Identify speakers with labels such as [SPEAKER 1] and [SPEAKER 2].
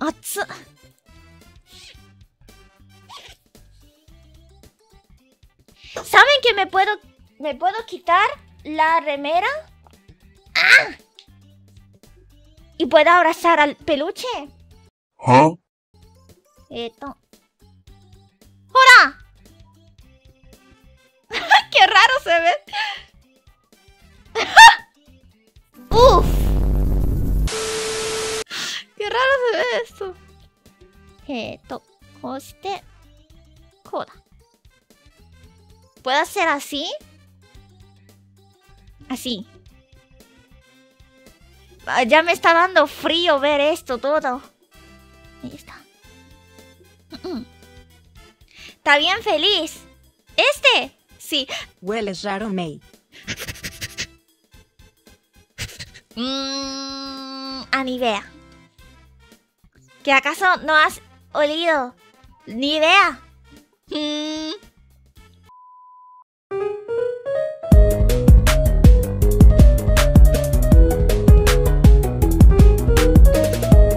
[SPEAKER 1] 熱っ ¿Saben que me puedo me puedo quitar la remera? ¡Ah! Y puedo abrazar al peluche. ¿Ah? Esto. ¡Qué raro se ve! ¡Uf! ¡Qué raro se ve esto! えっ、と、こうして、こうだ。¿Puedo hacer así? Así. Ah, Ya me está dando frío ver esto todo. Ahí está. Mm. Está bien feliz. ¿Este? Sí.
[SPEAKER 2] Hueles raro, May.
[SPEAKER 1] Mmm. A Nivea. ¿Que acaso no has olido? Nivea. Mmm.